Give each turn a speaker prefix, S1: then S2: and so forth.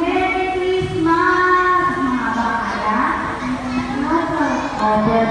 S1: Merry Christmas, mga bakaya. Amen.